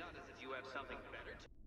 not as if you have something better to...